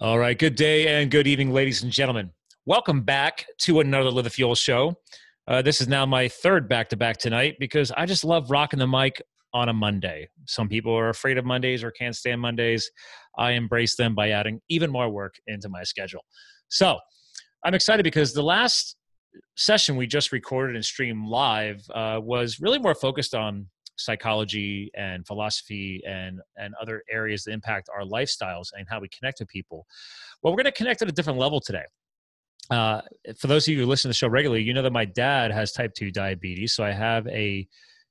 All right. Good day and good evening, ladies and gentlemen. Welcome back to another Live the Fuel show. Uh, this is now my third back to back tonight because I just love rocking the mic on a Monday. Some people are afraid of Mondays or can't stand Mondays. I embrace them by adding even more work into my schedule. So I'm excited because the last session we just recorded and streamed live uh, was really more focused on psychology and philosophy and and other areas that impact our lifestyles and how we connect with people. Well, we're going to connect at a different level today. Uh, for those of you who listen to the show regularly, you know that my dad has type two diabetes, so I have a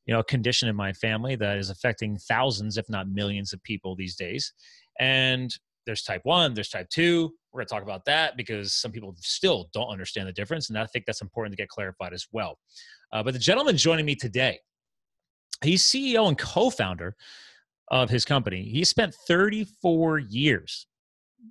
you know a condition in my family that is affecting thousands, if not millions, of people these days. And there's type one, there's type two. We're going to talk about that because some people still don't understand the difference, and I think that's important to get clarified as well. Uh, but the gentleman joining me today he's CEO and co-founder of his company. He spent 34 years,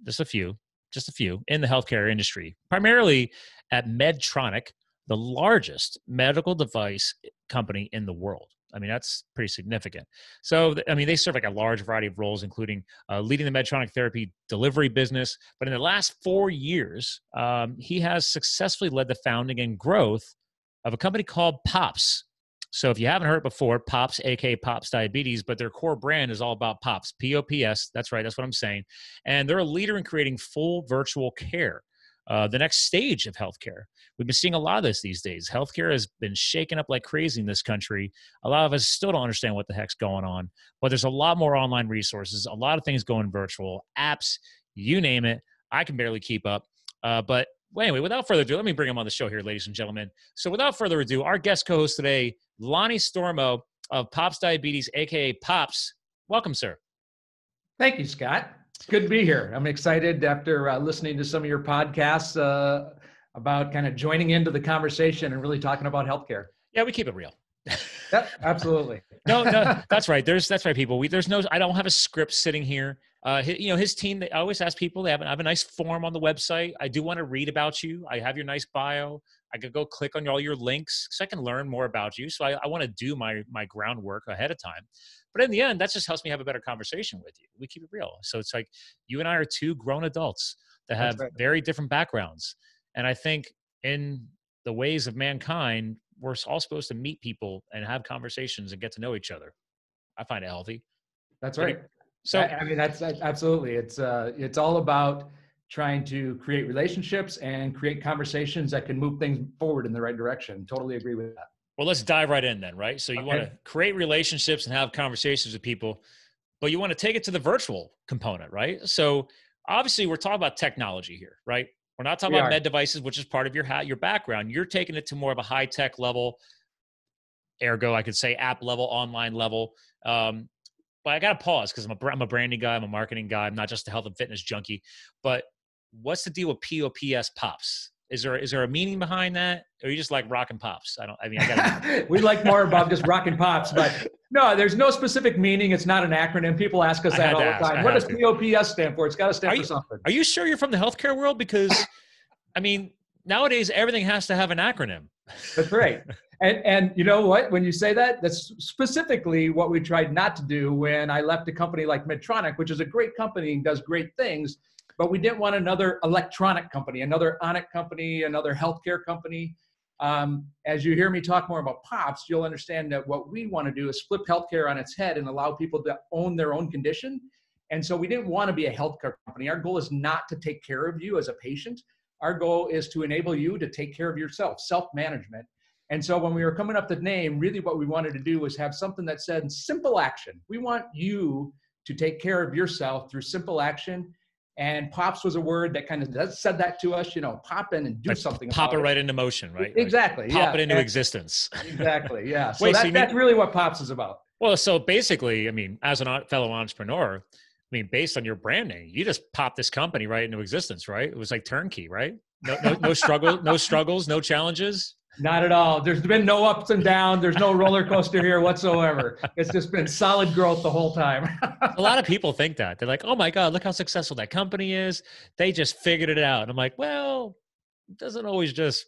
just a few, just a few, in the healthcare industry, primarily at Medtronic, the largest medical device company in the world. I mean, that's pretty significant. So, I mean, they serve like a large variety of roles, including uh, leading the Medtronic therapy delivery business. But in the last four years, um, he has successfully led the founding and growth of a company called Pops, so if you haven't heard it before, Pops, aka Pops Diabetes, but their core brand is all about Pops, P O P S. That's right, that's what I'm saying. And they're a leader in creating full virtual care. Uh, the next stage of healthcare. We've been seeing a lot of this these days. Healthcare has been shaken up like crazy in this country. A lot of us still don't understand what the heck's going on, but there's a lot more online resources, a lot of things going virtual, apps, you name it. I can barely keep up. Uh, but well, anyway, without further ado, let me bring him on the show here, ladies and gentlemen. So, without further ado, our guest co host today, Lonny Stormo of Pops Diabetes, aka Pops. Welcome, sir. Thank you, Scott. It's good to be here. I'm excited after uh, listening to some of your podcasts uh, about kind of joining into the conversation and really talking about healthcare. Yeah, we keep it real. yep, absolutely. no, no, that's right. There's that's right, people. We there's no. I don't have a script sitting here. Uh, you know, his team. They I always ask people. They have, I have a nice form on the website. I do want to read about you. I have your nice bio. I could go click on all your links so I can learn more about you. So I, I want to do my my groundwork ahead of time. But in the end, that just helps me have a better conversation with you. We keep it real. So it's like you and I are two grown adults that have right. very different backgrounds, and I think in the ways of mankind, we're all supposed to meet people and have conversations and get to know each other. I find it healthy. That's right. So I, I mean, that's, that's, absolutely. It's uh, it's all about trying to create relationships and create conversations that can move things forward in the right direction. Totally agree with that. Well, let's dive right in then, right? So you okay. want to create relationships and have conversations with people, but you want to take it to the virtual component, right? So obviously, we're talking about technology here, right? We're not talking we about are. med devices, which is part of your hat, your background. You're taking it to more of a high tech level, ergo, I could say app level, online level. Um, but I got to pause because I'm a, I'm a branding guy, I'm a marketing guy, I'm not just a health and fitness junkie. But what's the deal with POPS pops? Is there is there a meaning behind that, or you just like rocking pops? I don't. I mean, I gotta... we like more about just rocking pops, but no, there's no specific meaning. It's not an acronym. People ask us that all the time. What does to. POPS stand for? It's got to stand are for you, something. Are you sure you're from the healthcare world? Because, I mean, nowadays everything has to have an acronym. That's right. And and you know what? When you say that, that's specifically what we tried not to do when I left a company like Medtronic, which is a great company and does great things but we didn't want another electronic company, another Onic company, another healthcare company. Um, as you hear me talk more about POPs, you'll understand that what we want to do is flip healthcare on its head and allow people to own their own condition. And so we didn't want to be a healthcare company. Our goal is not to take care of you as a patient. Our goal is to enable you to take care of yourself, self management. And so when we were coming up with the name, really what we wanted to do was have something that said simple action. We want you to take care of yourself through simple action and pops was a word that kind of said that to us, you know, pop in and do like something. Pop it right into motion, right? Exactly. Like pop yeah. it into and, existence. Exactly. Yeah. So, Wait, that, so that's mean, really what pops is about. Well, so basically, I mean, as a fellow entrepreneur, I mean, based on your branding, you just popped this company right into existence, right? It was like turnkey, right? No, no, no struggle, no struggles, no challenges. Not at all. There's been no ups and downs. There's no roller coaster here whatsoever. It's just been solid growth the whole time. a lot of people think that. They're like, oh my God, look how successful that company is. They just figured it out. And I'm like, well, it doesn't always just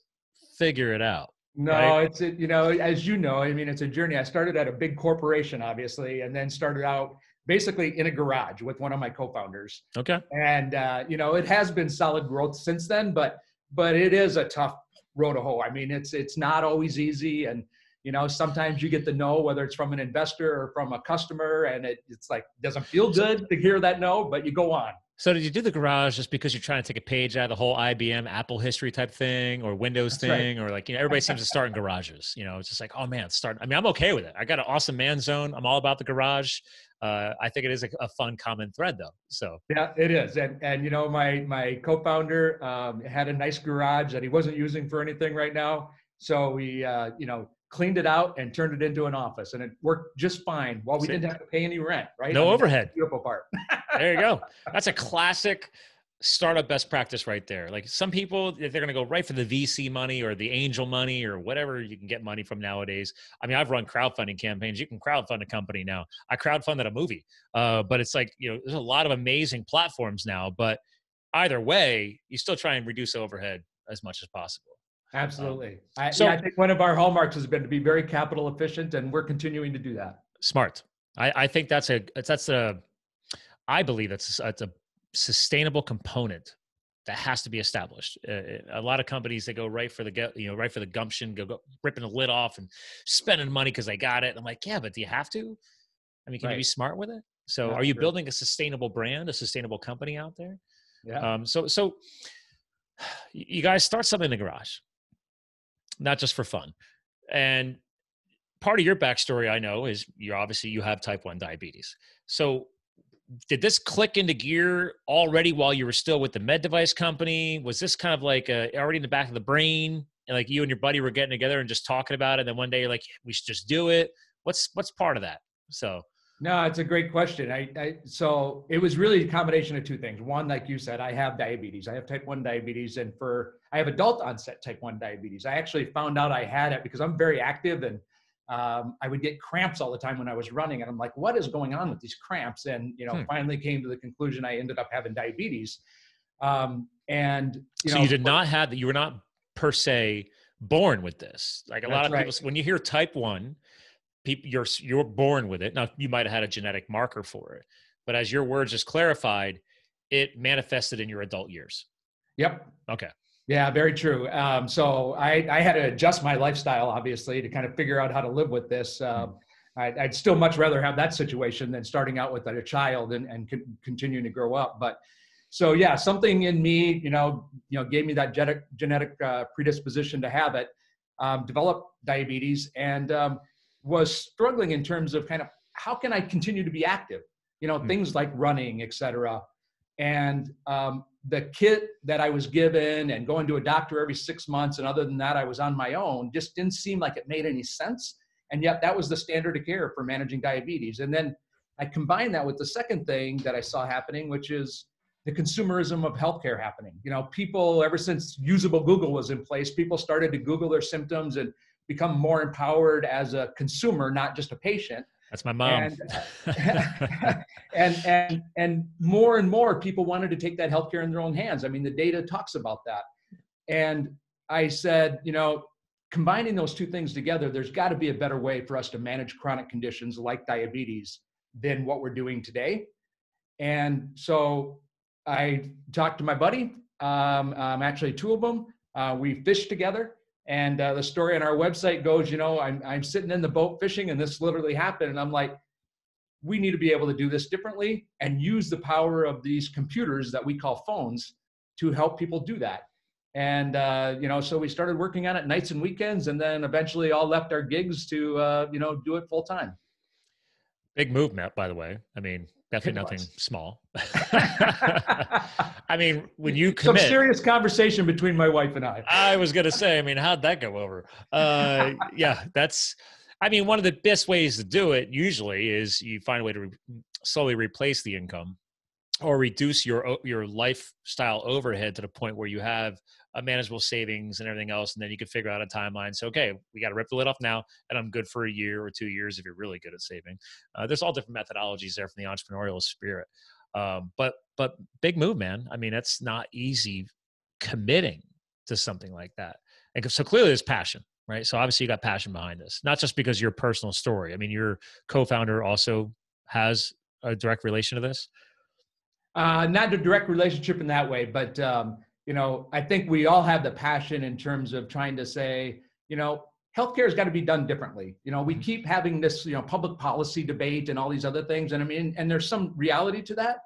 figure it out. No, right? it's, you know, as you know, I mean, it's a journey. I started at a big corporation, obviously, and then started out basically in a garage with one of my co-founders. Okay. And uh, you know, it has been solid growth since then, but but it is a tough road to hoe. I mean, it's it's not always easy, and you know, sometimes you get the no, whether it's from an investor or from a customer, and it, it's like doesn't feel good to hear that no, but you go on. So did you do the garage just because you're trying to take a page out of the whole IBM Apple history type thing or Windows That's thing right. or like you know everybody seems to start in garages. You know, it's just like oh man, start. I mean, I'm okay with it. I got an awesome man zone. I'm all about the garage. Uh, I think it is a, a, fun common thread though. So yeah, it is. And and you know my my co-founder um, had a nice garage that he wasn't using for anything right now. So we uh, you know cleaned it out and turned it into an office and it worked just fine while we See, didn't have to pay any rent right no I mean, overhead beautiful part there you go that's a classic startup best practice right there like some people they're going to go right for the vc money or the angel money or whatever you can get money from nowadays i mean i've run crowdfunding campaigns you can crowdfund a company now i crowdfunded a movie uh, but it's like you know there's a lot of amazing platforms now but either way you still try and reduce overhead as much as possible Absolutely. Um, I, so, yeah, I think one of our hallmarks has been to be very capital efficient, and we're continuing to do that. Smart. I, I think that's a that's a I believe that's a, a sustainable component that has to be established. Uh, a lot of companies they go right for the you know right for the gumption, go, go ripping the lid off and spending money because they got it. I'm like, yeah, but do you have to? I mean, can right. you be smart with it? So, That's are you true. building a sustainable brand, a sustainable company out there? Yeah. Um, so, so you guys start something in the garage not just for fun. And part of your backstory, I know, is you're obviously you have type one diabetes. So did this click into gear already while you were still with the med device company? Was this kind of like a, already in the back of the brain? And like you and your buddy were getting together and just talking about it. And then one day you're like, we should just do it. What's what's part of that? So no, it's a great question. I, I, so it was really a combination of two things. One, like you said, I have diabetes. I have type one diabetes, and for I have adult onset type one diabetes. I actually found out I had it because I'm very active, and um, I would get cramps all the time when I was running, and I'm like, what is going on with these cramps? And you know, hmm. finally came to the conclusion I ended up having diabetes. Um, and you so know, you did not have that. You were not per se born with this. Like a lot of right. people, when you hear type one people you're you're born with it. Now you might have had a genetic marker for it, but as your words just clarified, it manifested in your adult years. Yep. Okay. Yeah, very true. Um, so I, I had to adjust my lifestyle, obviously, to kind of figure out how to live with this. Uh, I'd, I'd, still much rather have that situation than starting out with a child and, and con- continuing to grow up. But so yeah, something in me, you know, you know, gave me that genetic genetic uh, predisposition to have it. Um, developed diabetes, and um, was struggling in terms of kind of how can I continue to be active? You know, mm-hmm. things like running, etc. And um, the kit that I was given and going to a doctor every six months, and other than that, I was on my own, just didn't seem like it made any sense. And yet, that was the standard of care for managing diabetes. And then I combined that with the second thing that I saw happening, which is the consumerism of healthcare happening. You know, people, ever since usable Google was in place, people started to Google their symptoms and become more empowered as a consumer, not just a patient. That's my mom. And, and, and, and more and more people wanted to take that healthcare in their own hands. I mean, the data talks about that. And I said, you know, combining those two things together, there's got to be a better way for us to manage chronic conditions like diabetes than what we're doing today. And so I talked to my buddy, um, um, actually two of them. Uh, we fished together and uh, the story on our website goes, you know, I'm, I'm sitting in the boat fishing and this literally happened. And I'm like, we need to be able to do this differently and use the power of these computers that we call phones to help people do that. And, uh, you know, so we started working on it nights and weekends and then eventually all left our gigs to, uh, you know, do it full time. Big move, Matt, by the way. I mean, definitely nothing small. I mean, when you commit, some serious conversation between my wife and I. I was gonna say, I mean, how'd that go over? Uh, yeah, that's. I mean, one of the best ways to do it usually is you find a way to re- slowly replace the income or reduce your your lifestyle overhead to the point where you have a manageable savings and everything else, and then you can figure out a timeline. So, okay, we got to rip the lid off now, and I'm good for a year or two years if you're really good at saving. Uh, there's all different methodologies there from the entrepreneurial spirit, um, but but big move, man. I mean, it's not easy committing to something like that, and so clearly there's passion. Right. So obviously you got passion behind this, not just because your personal story. I mean, your co-founder also has a direct relation to this? Uh, not a direct relationship in that way, but um, you know, I think we all have the passion in terms of trying to say, you know, healthcare has got to be done differently. You know, we mm-hmm. keep having this, you know, public policy debate and all these other things, and I mean, and there's some reality to that.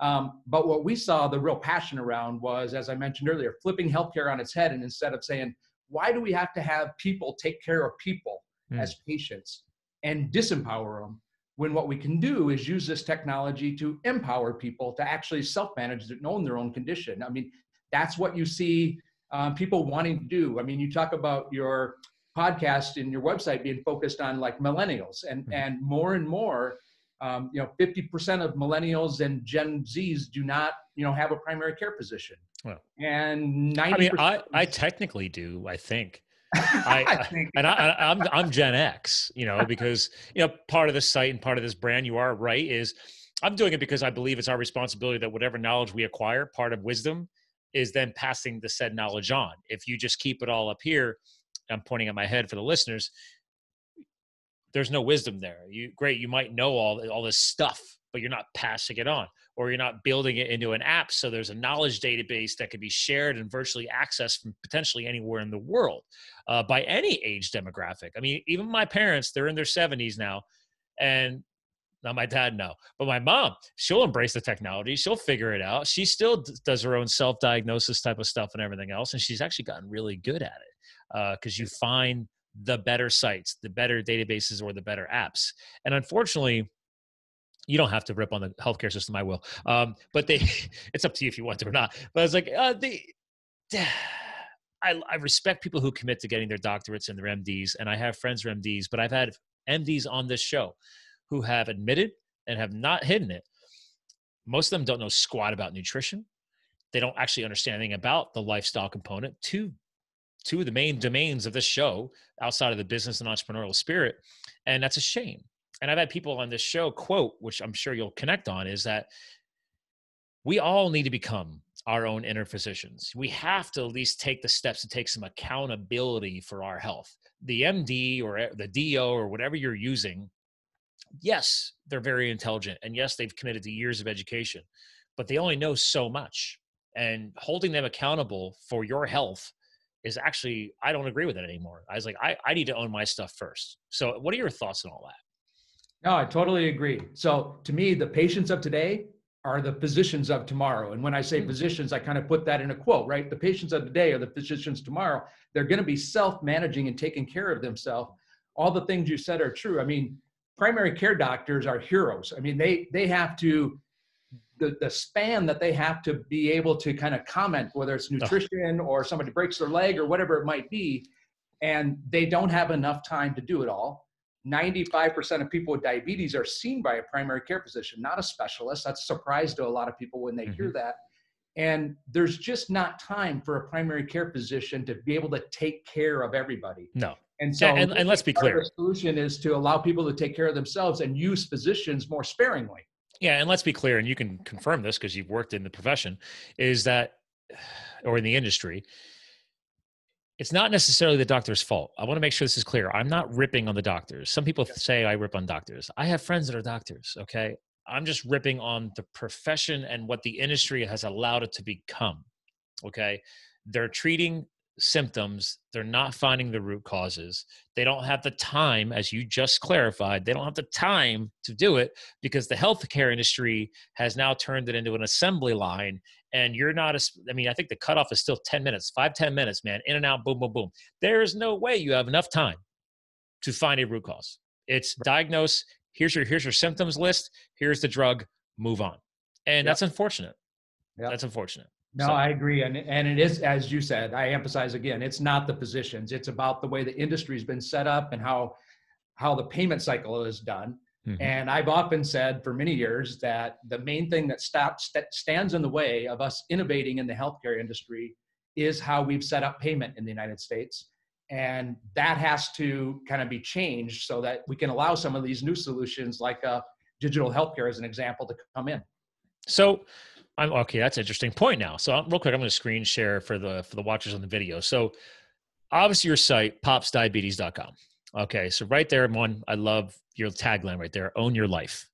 Um, but what we saw the real passion around was, as I mentioned earlier, flipping healthcare on its head, and instead of saying, why do we have to have people take care of people mm. as patients and disempower them? when what we can do is use this technology to empower people to actually self-manage and own their own condition. I mean, that's what you see um, people wanting to do. I mean, you talk about your podcast and your website being focused on like millennials, and mm-hmm. and more and more, um, you know, fifty percent of millennials and Gen Zs do not, you know, have a primary care physician. Well, and ninety. I mean, I I technically do. I think. I, I and I, I'm I'm Gen X, you know, because you know part of the site and part of this brand. You are right. Is I'm doing it because I believe it's our responsibility that whatever knowledge we acquire, part of wisdom, is then passing the said knowledge on. If you just keep it all up here, I'm pointing at my head for the listeners. There's no wisdom there. You great, you might know all all this stuff, but you're not passing it on or you're not building it into an app so there's a knowledge database that can be shared and virtually accessed from potentially anywhere in the world uh, by any age demographic i mean even my parents they're in their 70s now and not my dad no but my mom she'll embrace the technology she'll figure it out she still d- does her own self-diagnosis type of stuff and everything else and she's actually gotten really good at it because uh, you find the better sites the better databases or the better apps and unfortunately you don't have to rip on the healthcare system. I will. Um, but they, it's up to you if you want to or not. But it's like uh, they, I, I respect people who commit to getting their doctorates and their MDs, and I have friends who are MDs. But I've had MDs on this show who have admitted and have not hidden it. Most of them don't know squat about nutrition. They don't actually understand anything about the lifestyle component. Two, two of the main domains of this show outside of the business and entrepreneurial spirit, and that's a shame and I've had people on this show quote, which I'm sure you'll connect on, is that we all need to become our own inner physicians. We have to at least take the steps to take some accountability for our health. The MD or the DO or whatever you're using, yes, they're very intelligent. And yes, they've committed to years of education, but they only know so much. And holding them accountable for your health is actually, I don't agree with it anymore. I was like, I, I need to own my stuff first. So, what are your thoughts on all that? No, I totally agree. So to me, the patients of today are the physicians of tomorrow. And when I say hmm. physicians, I kind of put that in a quote, right? The patients of today are the physicians tomorrow. They're going to be self-managing and taking care of themselves. All the things you said are true. I mean, primary care doctors are heroes. I mean, they they have to the, the span that they have to be able to kind of comment, whether it's nutrition or somebody breaks their leg or whatever it might be, and they don't have enough time to do it all 95% of people with diabetes are seen by a primary care physician, not a specialist. That's a surprise to a lot of people when they mm-hmm. hear that. And there's just not time for a primary care physician to be able to take care of everybody. No. And so, and, and let's be clear, the solution is to allow people to take care of themselves and use physicians more sparingly. Yeah, and let's be clear, and you can confirm this because you've worked in the profession, is that, or in the industry, it's not necessarily the doctor's fault. I want to make sure this is clear. I'm not ripping on the doctors. Some people say I rip on doctors. I have friends that are doctors, okay? I'm just ripping on the profession and what the industry has allowed it to become, okay? They're treating symptoms, they're not finding the root causes. They don't have the time, as you just clarified, they don't have the time to do it because the healthcare industry has now turned it into an assembly line and you're not a, I mean, I think the cutoff is still 10 minutes, five ten minutes, man, in and out, boom, boom, boom. There is no way you have enough time to find a root cause. It's diagnose, here's your, here's your symptoms list, here's the drug, move on. And yep. that's unfortunate. Yep. That's unfortunate. No, so. I agree. And, and it is, as you said, I emphasize again, it's not the positions. It's about the way the industry's been set up and how, how the payment cycle is done. Mm-hmm. And I've often said for many years that the main thing that stops that stands in the way of us innovating in the healthcare industry is how we've set up payment in the United States. And that has to kind of be changed so that we can allow some of these new solutions like uh, digital healthcare as an example to come in. So I'm okay. That's an interesting point now. So real quick, I'm going to screen share for the, for the watchers on the video. So obviously your site, popsdiabetes.com. Okay, so right there, one, I love your tagline right there own your life.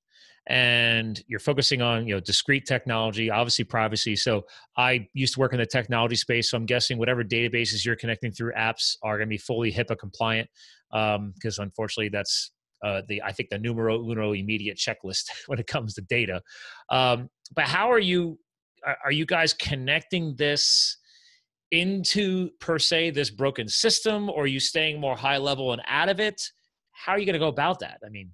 and you're focusing on you know discrete technology obviously privacy so i used to work in the technology space so i'm guessing whatever databases you're connecting through apps are going to be fully hipaa compliant because um, unfortunately that's uh, the i think the numero uno immediate checklist when it comes to data um, but how are you are you guys connecting this into per se this broken system or are you staying more high level and out of it how are you going to go about that i mean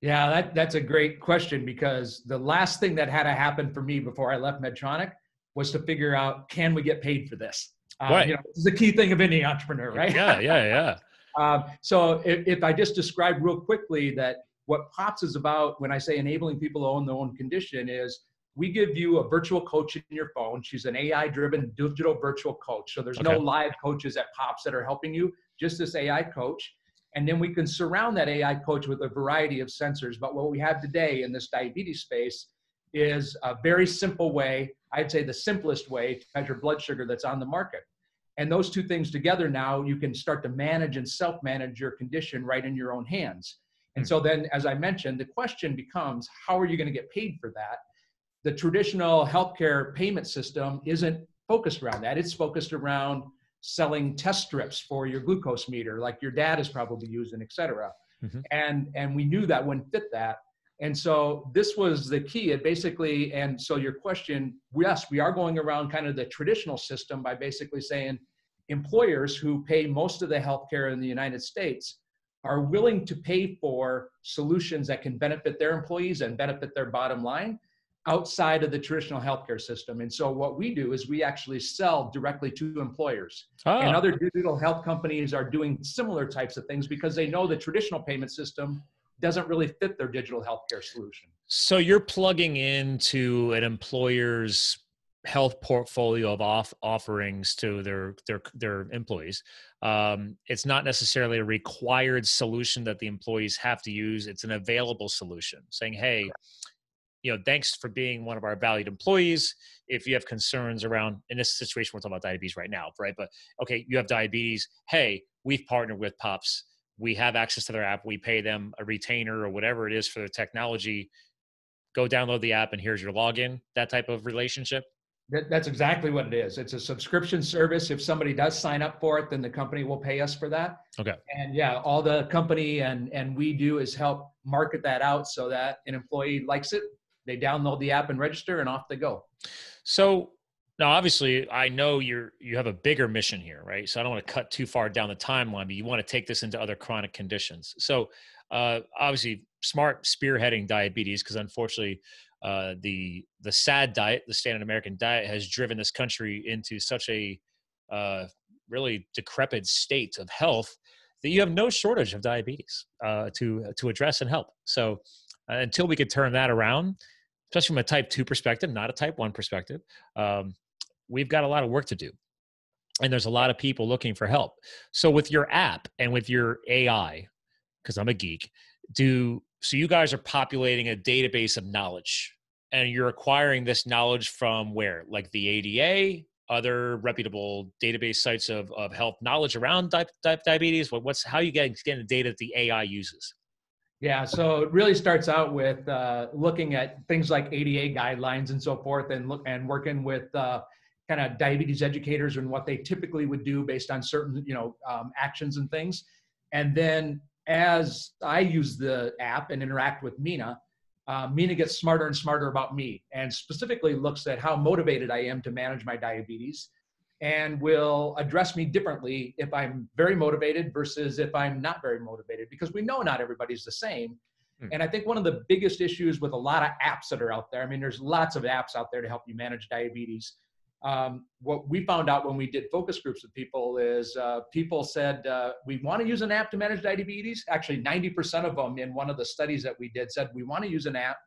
yeah, that, that's a great question because the last thing that had to happen for me before I left Medtronic was to figure out can we get paid for this? Uh, right. You know, this is a key thing of any entrepreneur, right? Yeah, yeah, yeah. um, so if, if I just describe real quickly that what POPS is about when I say enabling people to own their own condition is we give you a virtual coach in your phone. She's an AI driven digital virtual coach. So there's okay. no live coaches at POPS that are helping you, just this AI coach. And then we can surround that AI coach with a variety of sensors. But what we have today in this diabetes space is a very simple way, I'd say the simplest way to measure blood sugar that's on the market. And those two things together now, you can start to manage and self manage your condition right in your own hands. And so then, as I mentioned, the question becomes how are you going to get paid for that? The traditional healthcare payment system isn't focused around that. It's focused around selling test strips for your glucose meter, like your dad is probably using, et cetera. Mm-hmm. And, and we knew that wouldn't fit that. And so this was the key. It basically, and so your question, yes, we are going around kind of the traditional system by basically saying employers who pay most of the healthcare in the United States are willing to pay for solutions that can benefit their employees and benefit their bottom line outside of the traditional healthcare system. And so what we do is we actually sell directly to employers. Oh. And other digital health companies are doing similar types of things because they know the traditional payment system doesn't really fit their digital healthcare solution. So you're plugging into an employer's health portfolio of off offerings to their their their employees. Um, it's not necessarily a required solution that the employees have to use. It's an available solution, saying, "Hey, you know, thanks for being one of our valued employees. If you have concerns around, in this situation, we're talking about diabetes right now, right? But okay, you have diabetes. Hey, we've partnered with Pops. We have access to their app. We pay them a retainer or whatever it is for their technology. Go download the app and here's your login. That type of relationship. That's exactly what it is. It's a subscription service. If somebody does sign up for it, then the company will pay us for that. Okay. And yeah, all the company and and we do is help market that out so that an employee likes it, they download the app and register and off they go so now obviously i know you're you have a bigger mission here right so i don't want to cut too far down the timeline but you want to take this into other chronic conditions so uh, obviously smart spearheading diabetes because unfortunately uh, the the sad diet the standard american diet has driven this country into such a uh, really decrepit state of health that you have no shortage of diabetes uh, to to address and help so uh, until we could turn that around, especially from a type 2 perspective, not a type 1 perspective, um, we've got a lot of work to do. And there's a lot of people looking for help. So with your app and with your AI, because I'm a geek, do so you guys are populating a database of knowledge and you're acquiring this knowledge from where? Like the ada other reputable database sites of, of health knowledge around di- di- diabetes? What, what's how you getting, getting the data that the ai uses? Yeah, so it really starts out with uh, looking at things like ADA guidelines and so forth, and look and working with uh, kind of diabetes educators and what they typically would do based on certain you know um, actions and things. And then as I use the app and interact with Mina, uh, Mina gets smarter and smarter about me, and specifically looks at how motivated I am to manage my diabetes and will address me differently if I'm very motivated versus if I'm not very motivated because we know not everybody's the same. Hmm. And I think one of the biggest issues with a lot of apps that are out there, I mean, there's lots of apps out there to help you manage diabetes. Um, what we found out when we did focus groups with people is uh, people said, uh, we want to use an app to manage diabetes. Actually, 90% of them in one of the studies that we did said, we want to use an app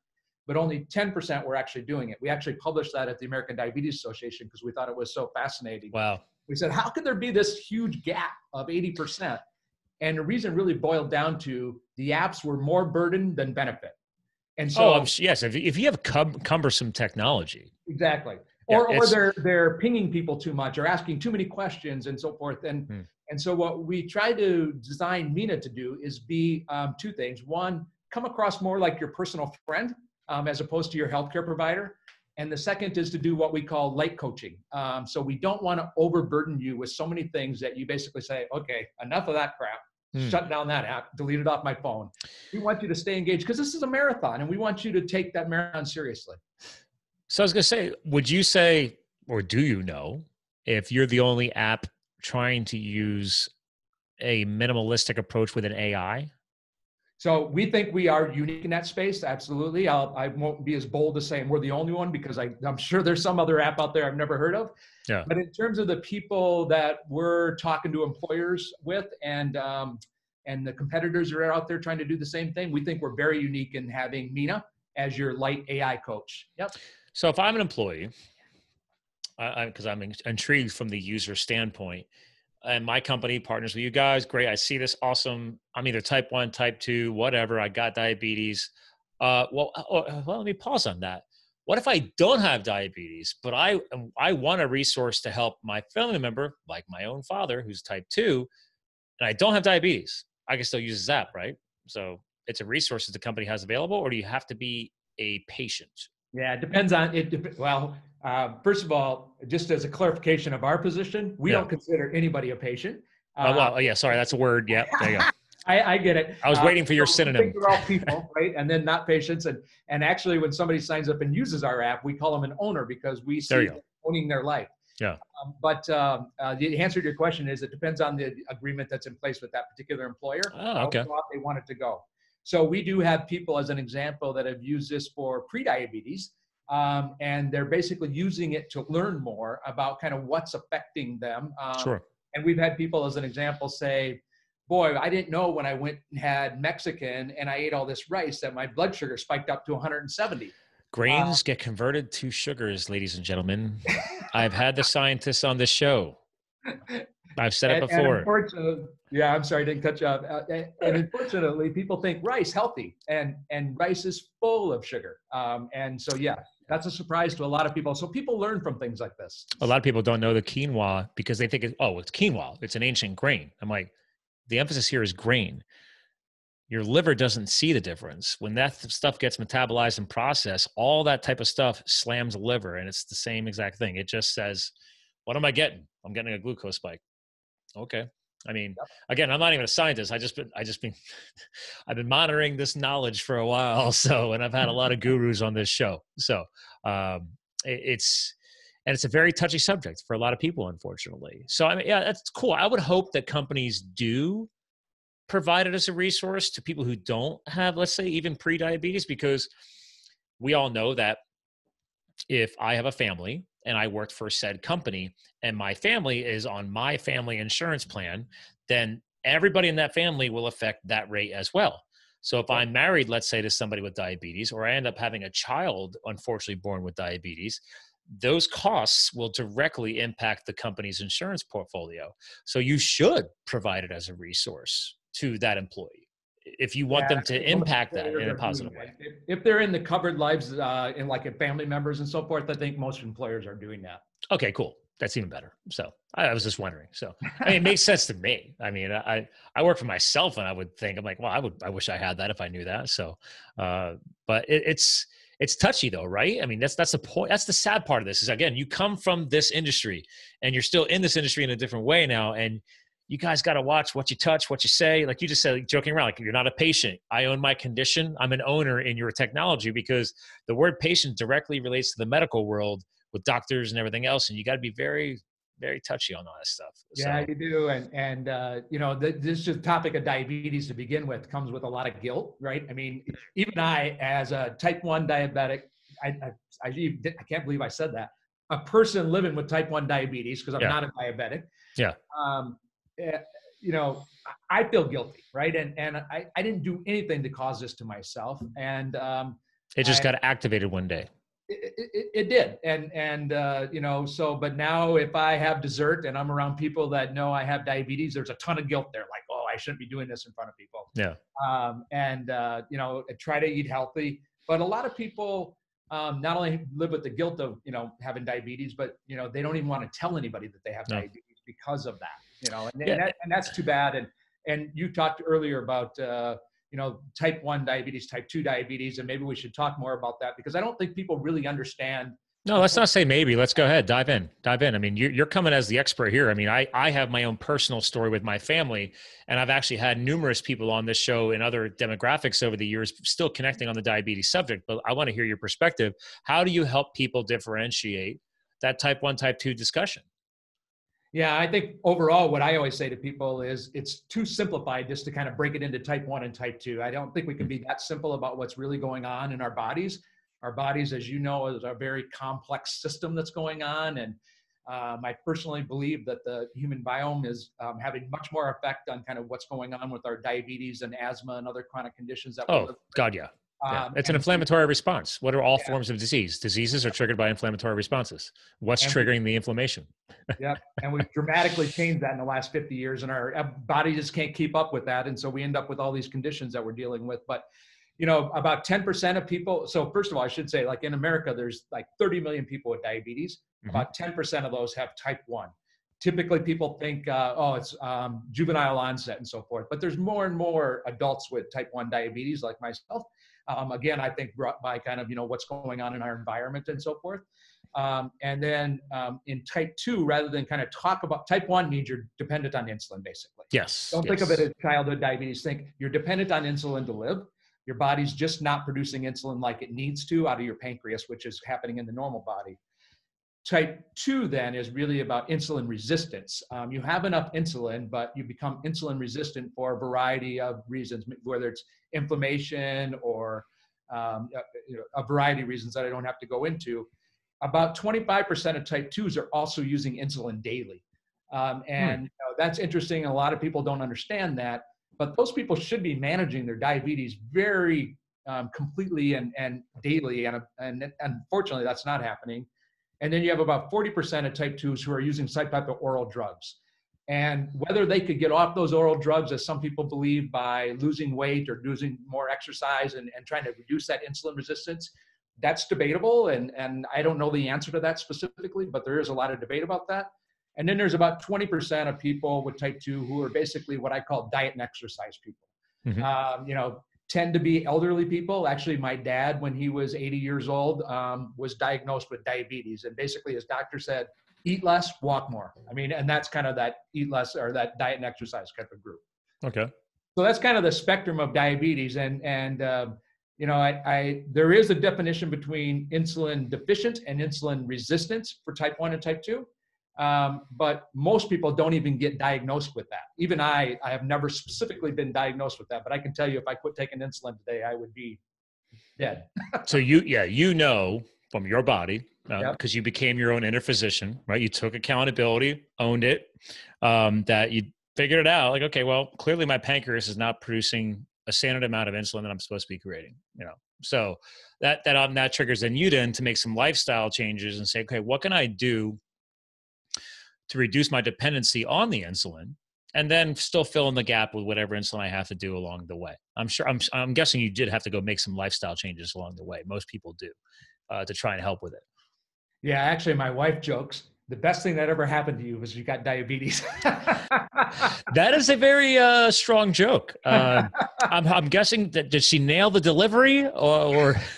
but only 10% were actually doing it. We actually published that at the American Diabetes Association because we thought it was so fascinating. Wow. We said, how could there be this huge gap of 80%? And the reason really boiled down to the apps were more burden than benefit. And so, oh, yes, if, if you have cum- cumbersome technology, exactly, yeah, or or they're they're pinging people too much or asking too many questions and so forth. And hmm. and so what we try to design Mina to do is be um, two things: one, come across more like your personal friend um, as opposed to your healthcare provider. And the second is to do what we call light coaching. Um, so we don't want to overburden you with so many things that you basically say, okay, enough of that crap. Hmm. Shut down that app, delete it off my phone. We want you to stay engaged because this is a marathon and we want you to take that marathon seriously. So I was going to say, would you say, or do you know, if you're the only app trying to use a minimalistic approach with an AI? So we think we are unique in that space. Absolutely. I'll, I won't be as bold as saying we're the only one because I, am sure there's some other app out there I've never heard of. Yeah. But in terms of the people that we're talking to employers with and um, and the competitors that are out there trying to do the same thing, we think we're very unique in having Mina as your light AI coach. Yep. So if I'm an employee, because I'm intrigued from the user standpoint, and my company partners with you guys. Great. I see this awesome. I'm either type one, type two, whatever. I got diabetes. Uh, well, oh, uh, well, let me pause on that. What if I don't have diabetes, but I I want a resource to help my family member, like my own father, who's type two, and I don't have diabetes? I can still use this app, right? So it's a resource that the company has available, or do you have to be a patient? Yeah, it depends on it. Well, uh, first of all, just as a clarification of our position, we yeah. don't consider anybody a patient. Uh, oh, well, oh, yeah, sorry, that's a word. Yeah, there you go. I, I, get it. I was uh, waiting for your so synonym. We're all people, right? And then not patients. And and actually, when somebody signs up and uses our app, we call them an owner because we see owning their life. Yeah. Um, but um, uh, the answer to your question is it depends on the agreement that's in place with that particular employer. Oh, okay. How they want it to go. So we do have people, as an example, that have used this for pre-diabetes um, and they're basically using it to learn more about kind of what's affecting them. Um, sure. And we've had people, as an example, say, "Boy, I didn't know when I went and had Mexican and I ate all this rice that my blood sugar spiked up to 170." Grains uh, get converted to sugars, ladies and gentlemen. I've had the scientists on this show. I've said it before. And yeah, I'm sorry, I didn't cut you off. Uh, and unfortunately, people think rice healthy, and and rice is full of sugar. Um, and so, yeah, that's a surprise to a lot of people. So people learn from things like this. A lot of people don't know the quinoa because they think, oh, it's quinoa. It's an ancient grain. I'm like, the emphasis here is grain. Your liver doesn't see the difference. When that stuff gets metabolized and processed, all that type of stuff slams the liver. And it's the same exact thing. It just says, what am I getting? I'm getting a glucose spike. Okay. I mean, yep. again, I'm not even a scientist. I just been, I just been, I've been monitoring this knowledge for a while. So, and I've had a lot of gurus on this show. So, um, it, it's, and it's a very touchy subject for a lot of people, unfortunately. So, I mean, yeah, that's cool. I would hope that companies do provide it as a resource to people who don't have, let's say, even pre-diabetes, because we all know that if I have a family and I worked for said company and my family is on my family insurance plan, then everybody in that family will affect that rate as well. So if I'm married, let's say to somebody with diabetes, or I end up having a child unfortunately born with diabetes, those costs will directly impact the company's insurance portfolio. So you should provide it as a resource to that employee if you want yeah, them to impact that in a positive way. If, if, they're in the covered lives, uh, in like family members and so forth, I think most employers are doing that. Okay, cool. That's even better. So I, I was just wondering. So I mean, it makes sense to me. I mean, I I work for myself, and I would think I'm like, well, I would I wish I had that if I knew that. So, uh, but it, it's it's touchy though, right? I mean, that's that's the point. That's the sad part of this is again, you come from this industry, and you're still in this industry in a different way now, and you guys got to watch what you touch, what you say. Like you just said, like, joking around, like you're not a patient. I own my condition. I'm an owner in your technology because the word patient directly relates to the medical world with doctors and everything else. And you got to be very, very touchy on all that stuff. Yeah, so. you do. And, and, uh, you know, the, this just topic of diabetes to begin with comes with a lot of guilt, right? I mean, even I, as a type one diabetic, I, I, I, I can't believe I said that. A person living with type one diabetes, because I'm yeah. not a diabetic. Yeah. Um, you know, I feel guilty, right? And and I, I didn't do anything to cause this to myself, and um, it just I, got activated one day. It, it, it, did, and and uh, you know, so but now if I have dessert and I'm around people that know I have diabetes, there's a ton of guilt there, like oh, I shouldn't be doing this in front of people. Yeah. Um, and uh, you know, try to eat healthy, but a lot of people. Um, not only live with the guilt of you know having diabetes, but you know they don't even want to tell anybody that they have no. diabetes because of that you know, and, yeah. and, that, and, that's too bad. And and you talked earlier about uh, you know, type 1 diabetes, type 2 diabetes, and maybe we should talk more about that because I don't think people really understand no, let's not say maybe. Let's go ahead. Dive in. Dive in. I mean, you're, you're coming as the expert here. I mean, I, I have my own personal story with my family, and I've actually had numerous people on this show in other demographics over the years still connecting on the diabetes subject. But I want to hear your perspective. How do you help people differentiate that type 1, type 2 discussion? Yeah, I think overall, what I always say to people is it's too simplified just to kind of break it into type one and type two. I don't think we can be that simple about what's really going on in our bodies. Our bodies, as you know, is a very complex system that's going on. And um, I personally believe that the human biome is um, having much more effect on kind of what's going on with our diabetes and asthma and other chronic conditions. That oh, God, yeah. Yeah. Um, it's an inflammatory response. What are all yeah. forms of disease? Diseases are triggered by inflammatory responses. What's and triggering we, the inflammation? yeah, and we've dramatically changed that in the last 50 years, and our body just can't keep up with that, and so we end up with all these conditions that we're dealing with. But you know, about 10% of people. So, first of all, I should say, like in America, there's like 30 million people with diabetes. Mm-hmm. About 10% of those have type 1. Typically, people think, uh, oh, it's um, juvenile onset and so forth. But there's more and more adults with type 1 diabetes, like myself. Um, again, I think brought by kind of, you know, what's going on in our environment and so forth. Um, and then um, in type 2, rather than kind of talk about type 1 means you're dependent on insulin, basically. Yes. Don't yes. think of it as childhood diabetes. Think you're dependent on insulin to live your body's just not producing insulin like it needs to out of your pancreas, which is happening in the normal body. Type 2 then is really about insulin resistance. Um, you have enough insulin, but you become insulin resistant for a variety of reasons, whether it's inflammation or um, you know, a variety of reasons that I don't have to go into. About 25% of type 2s are also using insulin daily. Um, hmm. and hmm. you know, that's interesting. A lot of people don't understand that but those people should be managing their diabetes very um, completely and, and daily. And, and unfortunately, that's not happening. And then you have about 40% of type 2s who are using of oral drugs. And whether they could get off those oral drugs, as some people believe, by losing weight or losing more exercise and, and trying to reduce that insulin resistance, that's debatable. And, and I don't know the answer to that specifically, but there is a lot of debate about that. And then there's about 20% of people with type 2 who are basically what I call diet and exercise people. Mm-hmm. Um, you know, tend to be elderly people. Actually, my dad, when he was 80 years old, um, was diagnosed with diabetes. And basically, his doctor said, eat less, walk more. I mean, and that's kind of that eat less or that diet and exercise type of group. Okay. So that's kind of the spectrum of diabetes. And, and, um, you know, I, I, there is a definition between insulin deficient and insulin resistance for type 1 and type 2. Um, but most people don't even get diagnosed with that. Even I, I have never specifically been diagnosed with that. But I can tell you, if I quit taking insulin today, I would be dead. so you, yeah, you know from your body because uh, yep. you became your own inner physician, right? You took accountability, owned it, um, that you figured it out. Like, okay, well, clearly my pancreas is not producing a standard amount of insulin that I'm supposed to be creating. You know, so that that um, that triggers then you then to make some lifestyle changes and say, okay, what can I do to reduce my dependency on the insulin and then still fill in the gap with whatever insulin I have to do along the way. I'm sure I'm I'm guessing you did have to go make some lifestyle changes along the way. Most people do uh, to try and help with it. Yeah, actually, my wife jokes the best thing that ever happened to you was you got diabetes. that is a very uh, strong joke. Uh, I'm, I'm, guessing that did she nail the delivery or? or...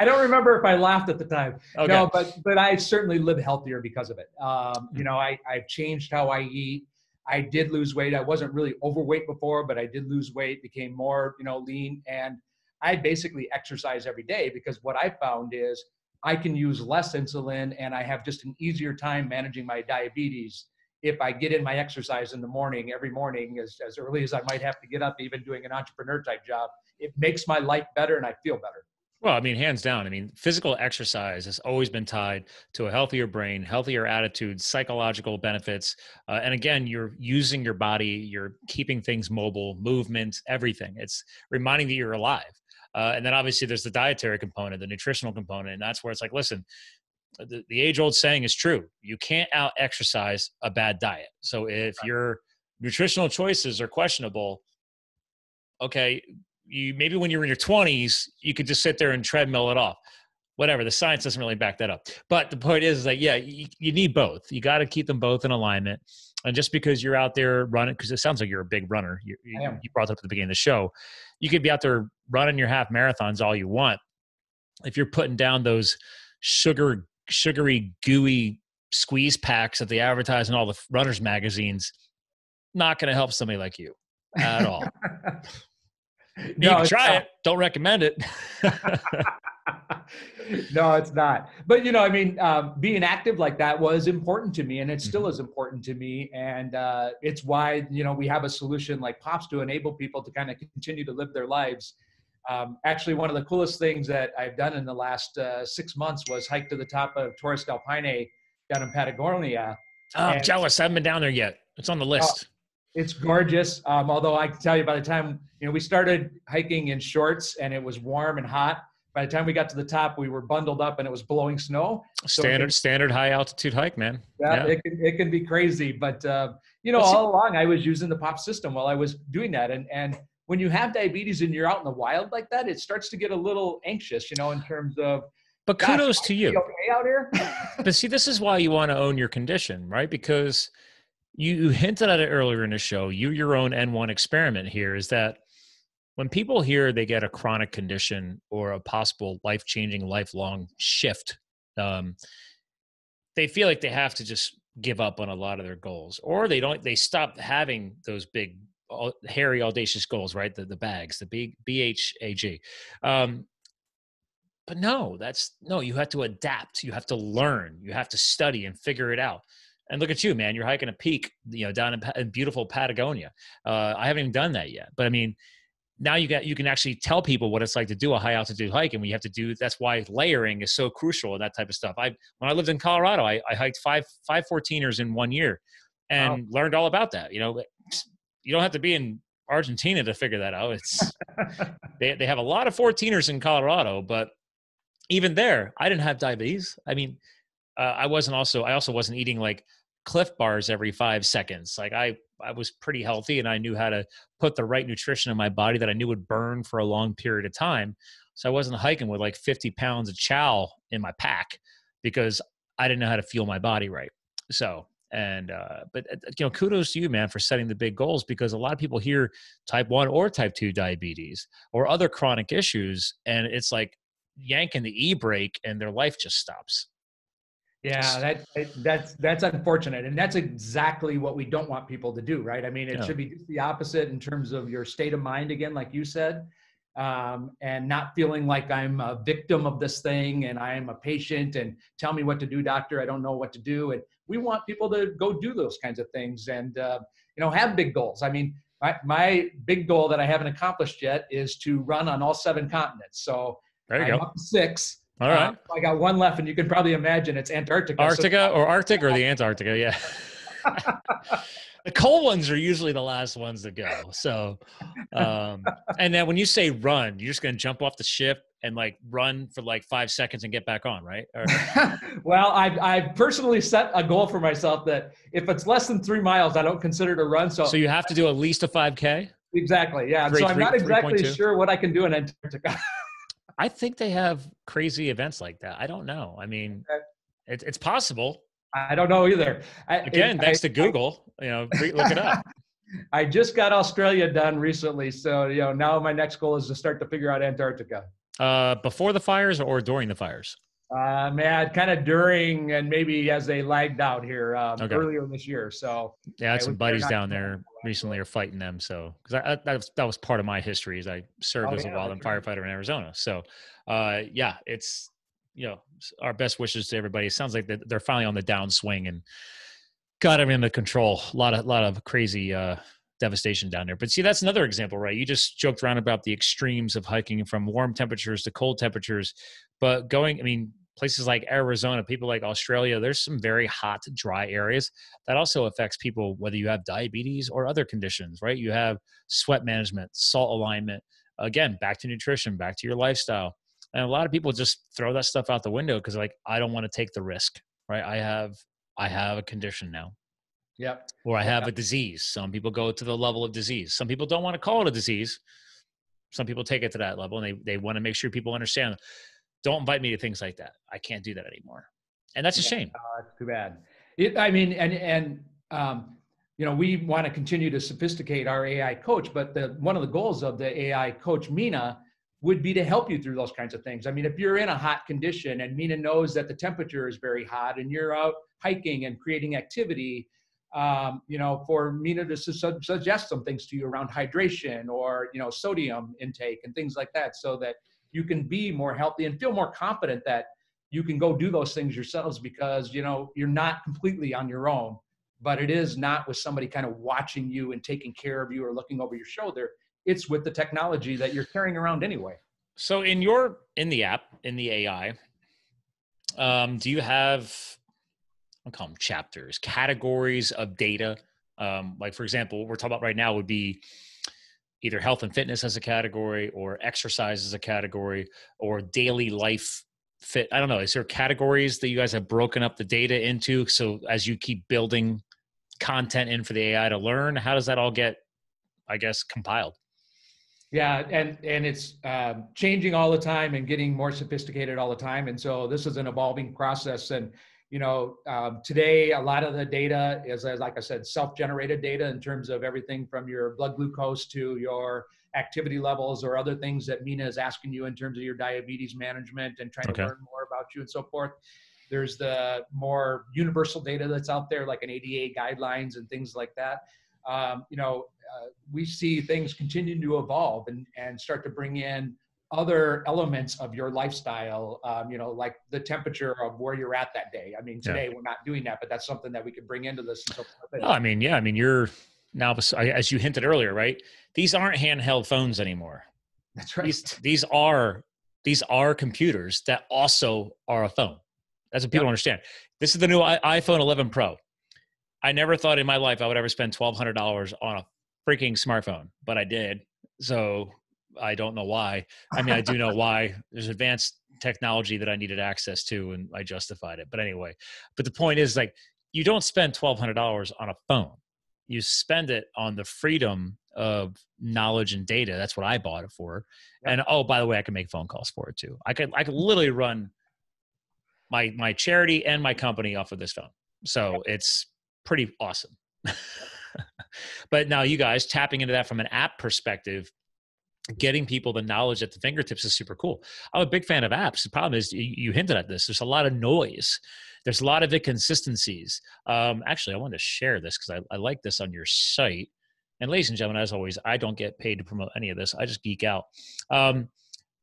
I don't remember if I laughed at the time. Okay. No, but but I certainly live healthier because of it. Um, you know, I I've changed how I eat. I did lose weight. I wasn't really overweight before, but I did lose weight. Became more you know lean, and I basically exercise every day because what I found is I can use less insulin and I have just an easier time managing my diabetes if I get in my exercise in the morning every morning as, as early as I might have to get up, even doing an entrepreneur type job. It makes my life better and I feel better. Well, I mean, hands down. I mean, physical exercise has always been tied to a healthier brain, healthier attitude, psychological benefits. Uh, and again, you're using your body, you're keeping things mobile, movement, everything. It's reminding that you're alive. Uh, and then obviously there's the dietary component, the nutritional component. And that's where it's like, listen, the, the age old saying is true. You can't out exercise a bad diet. So if right. your nutritional choices are questionable, okay, you maybe when you're in your 20s, you could just sit there and treadmill it off. whatever. The science doesn't really back that up. But the point is that yeah, you, you need both. You got to keep them both in alignment. And just because you're out there running, because it sounds like you're a big runner, you, you, you brought up at the beginning of the show, you could be out there running your half marathons all you want. If you're putting down those sugar, sugary, gooey squeeze packs that they advertise in all the runners magazines, not going to help somebody like you at all. you no, can try it. Don't recommend it. no, it's not. But you know, I mean, um, being active like that was important to me, and it still mm-hmm. is important to me. And uh, it's why you know we have a solution like Pops to enable people to kind of continue to live their lives. Um, actually, one of the coolest things that I've done in the last uh, six months was hike to the top of Torres del Paine down in Patagonia. Oh, I'm jealous. I haven't been down there yet. It's on the list. Uh, it's gorgeous. Um, although I can tell you, by the time you know we started hiking in shorts and it was warm and hot, by the time we got to the top, we were bundled up and it was blowing snow. Standard can, standard high altitude hike, man. Yeah, yeah, it can it can be crazy, but uh, you know, all along I was using the pop system while I was doing that, and and when you have diabetes and you're out in the wild like that, it starts to get a little anxious, you know, in terms of. But kudos to you. Okay out here. but see, this is why you want to own your condition, right? Because you hinted at it earlier in the show. You your own N1 experiment here is that when people hear they get a chronic condition or a possible life changing, lifelong shift, um, they feel like they have to just give up on a lot of their goals, or they don't. They stop having those big, hairy, audacious goals, right? The the bags, the big BHAG. Um, but no, that's no. You have to adapt. You have to learn. You have to study and figure it out. And look at you, man. You're hiking a peak, you know, down in, in beautiful Patagonia. Uh, I haven't even done that yet, but I mean, now you got you can actually tell people what it's like to do a high altitude hike and we have to do that's why layering is so crucial and that type of stuff. I when i lived in colorado i, I hiked five five 14ers in one year and wow. learned all about that you know you don't have to be in argentina to figure that out. It's they, they have a lot of 14ers in colorado but even there i didn't have diabetes. I mean uh, i wasn't also i also wasn't eating like Clif bars every five seconds like i I was pretty healthy and I knew how to put the right nutrition in my body that I knew would burn for a long period of time. So I wasn't hiking with like 50 pounds of chow in my pack because I didn't know how to fuel my body right. So, and, uh, but, uh, you know, kudos to you, man, for setting the big goals because a lot of people hear type one or type two diabetes or other chronic issues and it's like yanking the e brake and their life just stops. Yeah, that that's that's unfortunate, and that's exactly what we don't want people to do, right? I mean, it yeah. should be just the opposite in terms of your state of mind. Again, like you said, um, and not feeling like I'm a victim of this thing and I am a patient and tell me what to do, doctor. I don't know what to do. And we want people to go do those kinds of things and, uh, you know, have big goals. I mean, my, my big goal that I haven't accomplished yet is to run on all seven continents. So there you I'm go. up to six. All right. Uh, I got one left, and you can probably imagine it's Antarctica. Antarctica so- or Arctic or the Antarctica, yeah. the cold ones are usually the last ones to go. So, um, and then when you say run, you're just going to jump off the ship and like run for like five seconds and get back on, right? Or- well, I've, I've personally set a goal for myself that if it's less than three miles, I don't consider it a run. So, so you have to do at least a 5K? Exactly. Yeah. Three, so I'm three, not exactly sure what I can do in Antarctica. I think they have crazy events like that. I don't know. I mean, it, it's possible. I don't know either. I, Again, it, thanks I, to Google, I, you know, look it up. I just got Australia done recently, so you know now my next goal is to start to figure out Antarctica. Uh, before the fires or during the fires? Uh, man, kind of during and maybe as they lagged out here um, okay. earlier this year. So yeah, I had some buddies down there recently are fighting them. So because that was that was part of my history. Is I served oh, as yeah, a wildland firefighter in Arizona. So uh, yeah, it's you know our best wishes to everybody. It sounds like they're finally on the downswing and got everything under control. A lot of lot of crazy. Uh, devastation down there. But see, that's another example, right? You just joked around about the extremes of hiking from warm temperatures to cold temperatures. But going, I mean, places like Arizona, people like Australia, there's some very hot, dry areas that also affects people, whether you have diabetes or other conditions, right? You have sweat management, salt alignment. Again, back to nutrition, back to your lifestyle. And a lot of people just throw that stuff out the window because like, I don't want to take the risk, right? I have, I have a condition now. Yep. Or I have yep. a disease. Some people go to the level of disease. Some people don't want to call it a disease. Some people take it to that level and they, they want to make sure people understand don't invite me to things like that. I can't do that anymore, and that's a yeah, shame. Uh, that's too bad. It, I mean, and and um, you know, we want to continue to sophisticate our AI coach, but the one of the goals of the AI coach Mina would be to help you through those kinds of things. I mean, if you're in a hot condition and Mina knows that the temperature is very hot and you're out hiking and creating activity, um, you know, for Mina to su- suggest some things to you around hydration or, you know, sodium intake and things like that so that you can be more healthy and feel more confident that you can go do those things yourselves because, you know, you're not completely on your own, but it is not with somebody kind of watching you and taking care of you or looking over your shoulder it's with the technology that you're carrying around anyway. So in your in the app in the AI, um, do you have i'll call them chapters, categories of data? Um, like for example, what we're talking about right now would be either health and fitness as a category, or exercise as a category, or daily life fit. I don't know. Is there categories that you guys have broken up the data into? So as you keep building content in for the AI to learn, how does that all get, I guess, compiled? Yeah, and and it's um, changing all the time and getting more sophisticated all the time. And so this is an evolving process. And you know, um, today a lot of the data is, as like I said, self-generated data in terms of everything from your blood glucose to your activity levels or other things that Mina is asking you in terms of your diabetes management and trying okay. to learn more about you and so forth. There's the more universal data that's out there, like an ADA guidelines and things like that. Um, you know, uh, we see things continue to evolve and, and start to bring in other elements of your lifestyle, um, you know, like the temperature of where you're at that day. I mean, today yeah. we're not doing that, but that's something that we could bring into this. So well, I mean, yeah, I mean, you're now, as you hinted earlier, right? These aren't handheld phones anymore. That's right. These, these are these are computers that also are a phone. That's what people understand. This is the new iPhone 11 Pro. I never thought in my life I would ever spend $1,200 on a freaking smartphone, but I did. So I don't know why. I mean, I do know why. There's advanced technology that I needed access to, and I justified it. But anyway, but the point is, like, you don't spend twelve hundred dollars on a phone. You spend it on the freedom of knowledge and data. That's what I bought it for. Yep. And oh, by the way, I can make phone calls for it too. I could I could literally run my my charity and my company off of this phone. So it's pretty awesome. but now you guys tapping into that from an app perspective getting people the knowledge at the fingertips is super cool. I'm a big fan of apps. The problem is you, hinted at this. There's a lot of noise. There's a lot of inconsistencies. Um, actually, I wanted to share this because I, I like this on your site. And ladies and gentlemen, as always, I don't get paid to promote any of this. I just geek out. Um,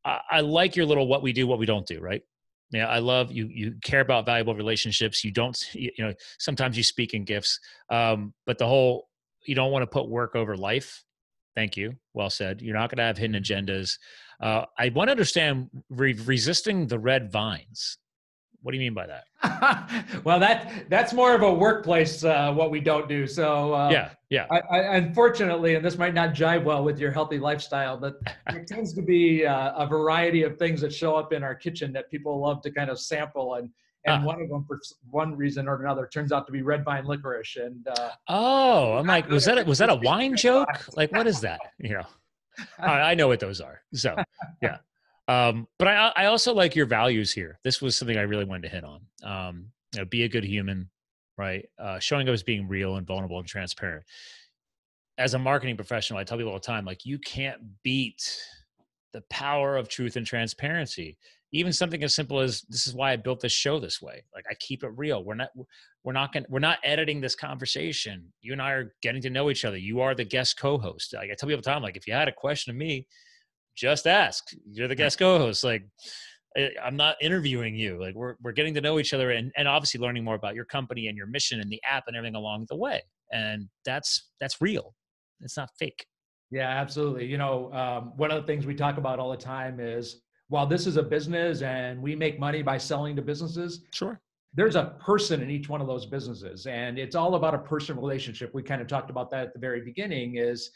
I, I like your little what we do, what we don't do, right? Yeah, I love you. You care about valuable relationships. You don't, you know, sometimes you speak in gifts, um, but the whole you don't want to put work over life. Thank you. Well said. You're not going to have hidden agendas. Uh, I want to understand re- resisting the red vines. What do you mean by that? well, that that's more of a workplace uh, what we don't do. So uh, yeah, yeah. I, I, unfortunately, and this might not jive well with your healthy lifestyle, but there tends to be uh, a variety of things that show up in our kitchen that people love to kind of sample and and uh, one of them for one reason or another turns out to be red vine licorice and uh, oh i'm like was that a, was that a wine joke? Like what is that? You know? I, I know what those are. So yeah. Um, but I, I also like your values here. This was something i really wanted to hit on. Um, you know, be a good human right? Uh, showing up as being real and vulnerable and transparent. As a marketing professional i tell people all the time like you can't beat the power of truth and transparency even something as simple as this is why I built this show this way. Like I keep it real. We're not we're not going we're not editing this conversation. You and I are getting to know each other. You are the guest co-host. Like I tell people all the time, like if you had a question of me, just ask. You're the guest co-host. Like I'm not interviewing you. Like we're we're getting to know each other and, and obviously learning more about your company and your mission and the app and everything along the way. And that's that's real. It's not fake. Yeah, absolutely. You know, um, one of the things we talk about all the time is while this is a business and we make money by selling to businesses, sure. There's a person in each one of those businesses, and it's all about a person relationship. We kind of talked about that at the very beginning. Is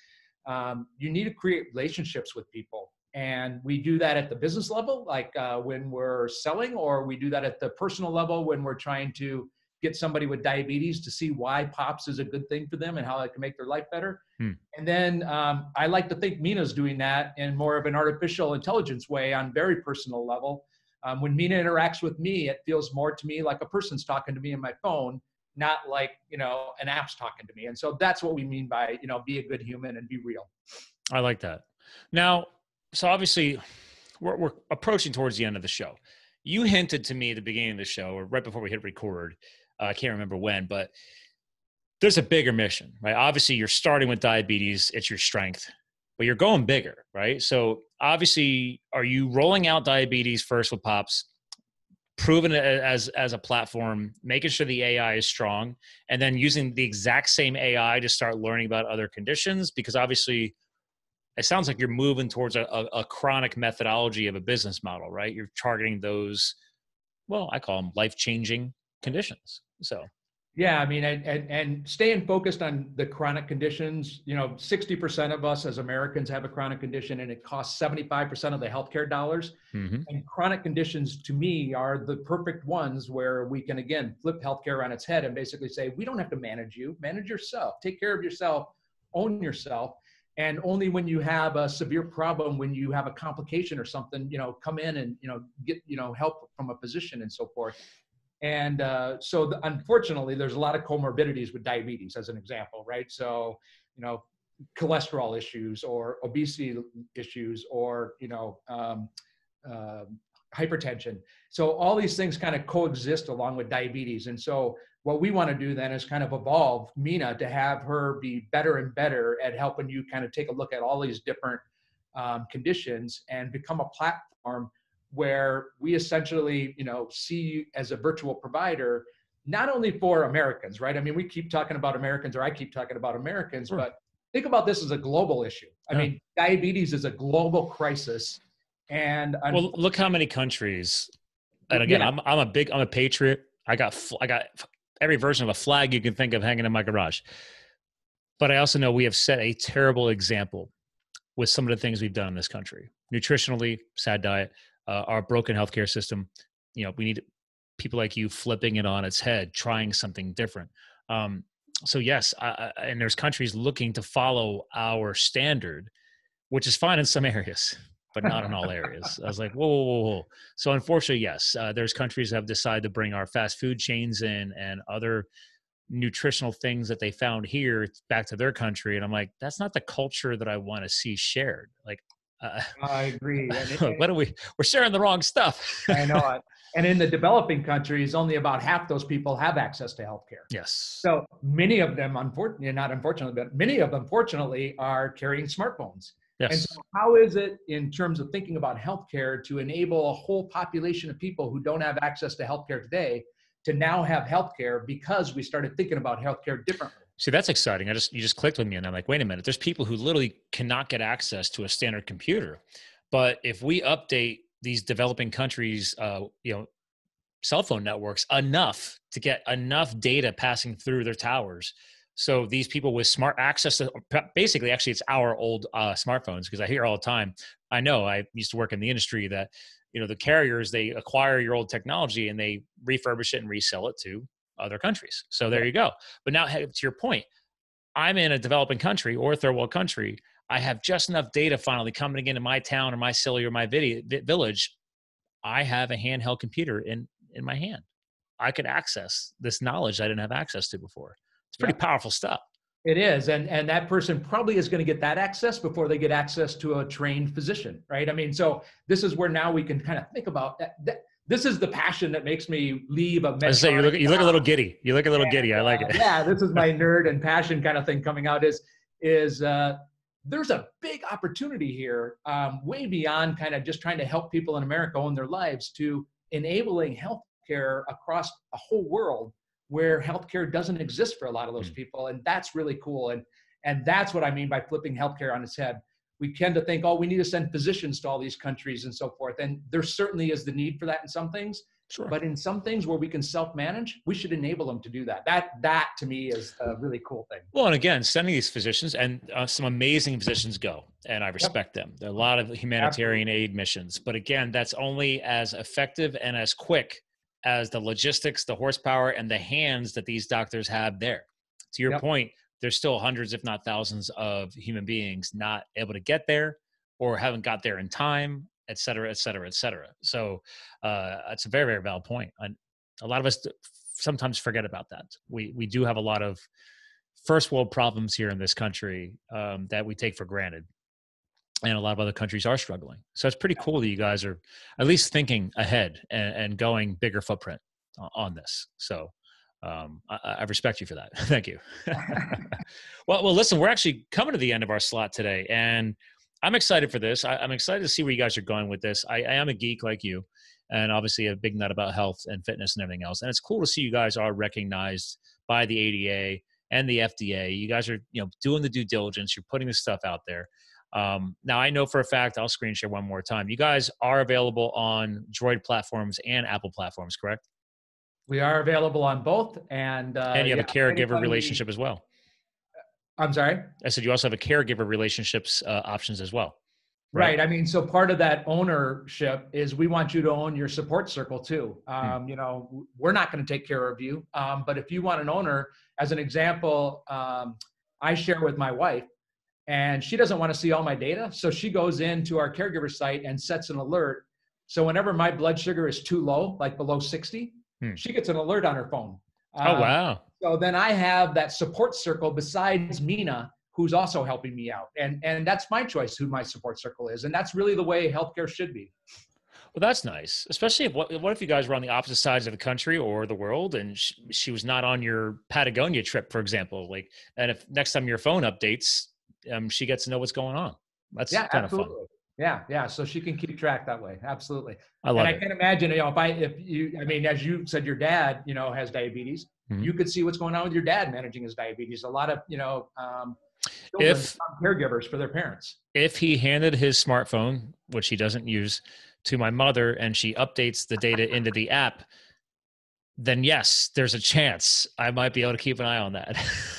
um, you need to create relationships with people, and we do that at the business level, like uh, when we're selling, or we do that at the personal level when we're trying to get somebody with diabetes to see why pops is a good thing for them and how it can make their life better. Hmm. And then um, I like to think Mina's doing that in more of an artificial intelligence way on very personal level. um, when Mina interacts with me, it feels more to me like a person's talking to me in my phone, not like you know an app's talking to me. And so that's what we mean by you know be a good human and be real. I like that. Now, so obviously, we're, we're approaching towards the end of the show. You hinted to me at the beginning of the show, or right before we hit record. Uh, I can't remember when, but there's a bigger mission, right? Obviously, you're starting with diabetes; it's your strength but you're going bigger, right? So obviously, are you rolling out diabetes first with Pops, proving it as as a platform, making sure the AI is strong, and then using the exact same AI to start learning about other conditions? Because obviously, it sounds like you're moving towards a, a, a chronic methodology of a business model, right? You're targeting those, well, I call them life changing conditions. So yeah, I mean, and, and, and staying focused on the chronic conditions. You know, 60% of us as Americans have a chronic condition, and it costs 75% of the healthcare dollars. Mm-hmm. And chronic conditions, to me, are the perfect ones where we can again flip healthcare on its head and basically say, we don't have to manage you, manage yourself, take care of yourself, own yourself. And only when you have a severe problem, when you have a complication or something, you know, come in and you know get you know help from a physician and so forth. And uh, so, the, unfortunately, there's a lot of comorbidities with diabetes, as an example, right? So, you know, cholesterol issues or obesity issues or, you know, um, uh, hypertension. So, all these things kind of coexist along with diabetes. And so, what we want to do then is kind of evolve Mina to have her be better and better at helping you kind of take a look at all these different um, conditions and become a platform where we essentially, you know, see you as a virtual provider, not only for Americans, right? I mean, we keep talking about Americans, or I keep talking about Americans, sure. but think about this as a global issue. I yeah. mean, diabetes is a global crisis, and I'm, well, look how many countries. And again, yeah. I'm I'm a big I'm a patriot. I got I got every version of a flag you can think of hanging in my garage. But I also know we have set a terrible example with some of the things we've done in this country. Nutritionally, sad diet, uh, our broken healthcare system. You know, we need people like you flipping it on its head, trying something different. Um, so yes, I, and there's countries looking to follow our standard, which is fine in some areas, but not in all areas. I was like, whoa, whoa, whoa, whoa. So unfortunately, yes, uh, there's countries that have decided to bring our fast food chains in and other nutritional things that they found here back to their country, and I'm like, that's not the culture that I want to see shared. Like uh, I agree. what are we? We're sharing the wrong stuff. I know it. And in the developing countries, only about half those people have access to healthcare. Yes. So many of them, unfortunately, not unfortunately, but many of them, fortunately, are carrying smartphones. Yes. And so, how is it in terms of thinking about healthcare to enable a whole population of people who don't have access to healthcare today to now have healthcare because we started thinking about healthcare differently? See, that's exciting. I just you just clicked with me, and I'm like, wait a minute. There's people who literally cannot get access to a standard computer, but if we update these developing countries, uh, you know, cell phone networks enough to get enough data passing through their towers, so these people with smart access to basically, actually, it's our old uh, smartphones because I hear all the time. I know I used to work in the industry that you know the carriers they acquire your old technology and they refurbish it and resell it to other countries. So there you go. But now, to your point, I'm in a developing country or a third world country. I have just enough data finally coming into my town or my city or my village. I have a handheld computer in in my hand. I could access this knowledge I didn't have access to before. It's pretty yeah. powerful stuff. It is, and and that person probably is going to get that access before they get access to a trained physician, right? I mean, so this is where now we can kind of think about that. that this is the passion that makes me leave a. I say you look you look a little giddy. You look a little and, giddy. I like it. Uh, yeah, this is my nerd and passion kind of thing coming out. Is is uh, there's a big opportunity here, um, way beyond kind of just trying to help people in America own their lives to enabling healthcare across a whole world where healthcare doesn't exist for a lot of those mm. people, and that's really cool. And and that's what I mean by flipping healthcare on its head we tend to think, oh, we need to send physicians to all these countries and so forth. And there certainly is the need for that in some things. Sure. But in some things where we can self-manage, we should enable them to do that. That that to me is a really cool thing. Well, and again, sending these physicians and uh, some amazing physicians go, and I respect yep. them. There are a lot of humanitarian Absolutely. aid missions, but again, that's only as effective and as quick as the logistics, the horsepower, and the hands that these doctors have there. To your yep. point, there's still hundreds, if not thousands, of human beings not able to get there or haven't got there in time. et cetera, et cetera, et cetera. So uh, it's a very, very valid point. And a lot of us sometimes forget about that. We we do have a lot of first world problems here in this country um, that we take for granted and a lot of other countries are struggling. So it's pretty cool that you guys are at least thinking ahead and, and going bigger footprint on this. So um, I, I, respect you for that. Thank you. well, well, listen, we're actually coming to the end of our slot today, and I'm excited for this. I, am excited to see where you guys are going with this. I, I am a geek like you, and obviously a big nut about health and fitness and everything else. And it's cool to see you guys are recognized by the ADA and the FDA. You guys are, you know, doing the due diligence. You're putting this stuff out there. Um, now I know for a fact, I'll screen share one more time. You guys are available on Droid platforms and Apple platforms, correct? We are available on both, and uh, and you have yeah, a caregiver relationship as well. I'm sorry. I said you also have a caregiver relationships uh, options as well. Right? right? I mean, so part of that ownership is we want you to own your support circle too. Hmm. Um. You know, we're not going to take care of you, um, but if you want an owner, as an example, um, I share with my wife and she doesn't want to see all my data. So she goes into our caregiver site and sets an alert. So whenever my blood sugar is too low, like below 60, hmm. she gets an alert on her phone. Oh, um, wow. So then I have that support circle besides Mina, who's also helping me out. And, and that's my choice who my support circle is. And that's really the way healthcare should be. Well, that's nice, especially if what, what if you guys were on the opposite sides of the country or the world, and she, she was not on your Patagonia trip, for example. Like, and if next time your phone updates, um, she gets to know what's going on. That's yeah, kind absolutely. of fun. Yeah, yeah. So she can keep track that way. Absolutely. I love and it. I can imagine, you know, if I, if you, I mean, as you said, your dad, you know, has diabetes. Mm-hmm. You could see what's going on with your dad managing his diabetes. A lot of, you know, um, if caregivers for their parents. If he handed his smartphone, which he doesn't use, to my mother, and she updates the data into the app, then yes, there's a chance I might be able to keep an eye on that.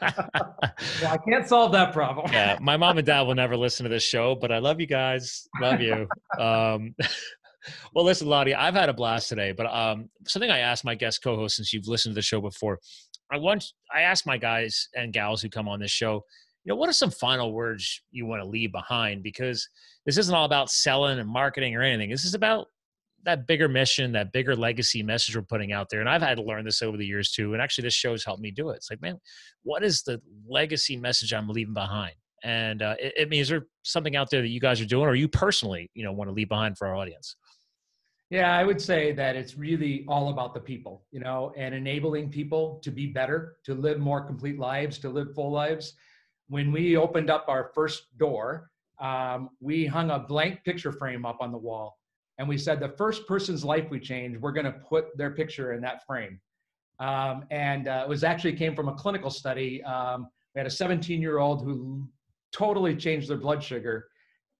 well, I can't solve that problem. yeah, my mom and dad will never listen to this show, but I love you guys. Love you. Um, well, listen, Lonny, I've had a blast today, but um, something I asked my guest co-host since you've listened to the show before, I want I asked my guys and gals who come on this show, you know, what are some final words you want to leave behind? Because this isn't all about selling and marketing or anything. This is about that bigger mission, that bigger legacy message we're putting out there. And I've had to learn this over the years too. And actually, this show's helped me do it. It's like, man, what is the legacy message I'm leaving behind? And uh, it, it means there something out there that you guys are doing, or you personally, you know, want to leave behind for our audience. Yeah, I would say that it's really all about the people, you know, and enabling people to be better, to live more complete lives, to live full lives. When we opened up our first door, um, we hung a blank picture frame up on the wall and we said the first person's life we change, we're going to put their picture in that frame. Um, and uh, it was actually came from a clinical study. Um, we had a 17 year old who totally changed their blood sugar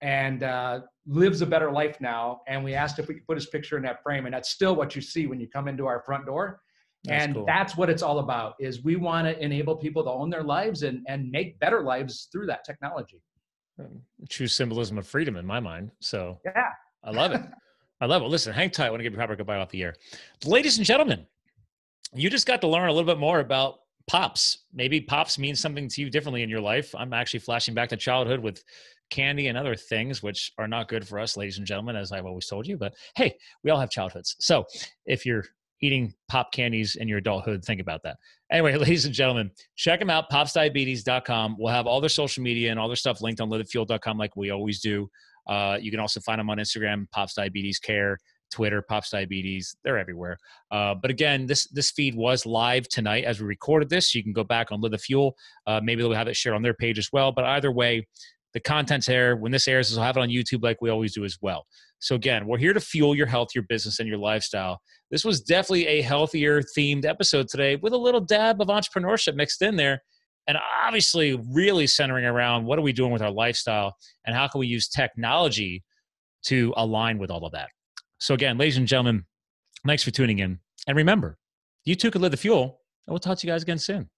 and uh, lives a better life now. And we asked if we could put his picture in that frame, and that's still what you see when you come into our front door. That's and cool. that's what it's all about is we want to enable people to own their lives and, and make better lives through that technology true symbolism of freedom in my mind so yeah i love it I love it. Listen, hang tight. I want to give you proper goodbye off the air. Ladies and gentlemen, you just got to learn a little bit more about pops. Maybe pops means something to you differently in your life. I'm actually flashing back to childhood with candy and other things, which are not good for us, ladies and gentlemen, as I've always told you. But hey, we all have childhoods. So if you're eating pop candies in your adulthood, think about that. Anyway, ladies and gentlemen, check them out, popsdiabetes.com. We'll have all their social media and all their stuff linked on livethefuel.com like we always do. Uh, you can also find them on Instagram, Pops Diabetes Care, Twitter, Pops Diabetes. They're everywhere. Uh, but again, this this feed was live tonight as we recorded this. You can go back on Live the Fuel. Uh, maybe they'll have it shared on their page as well. But either way, the content's there. When this airs, we'll have it on YouTube like we always do as well. So again, we're here to fuel your health, your business, and your lifestyle. This was definitely a healthier themed episode today with a little dab of entrepreneurship mixed in there and obviously really centering around what are we doing with our lifestyle and how can we use technology to align with all of that. So again ladies and gentlemen thanks for tuning in. And remember you too can live the fuel and we'll talk to you guys again soon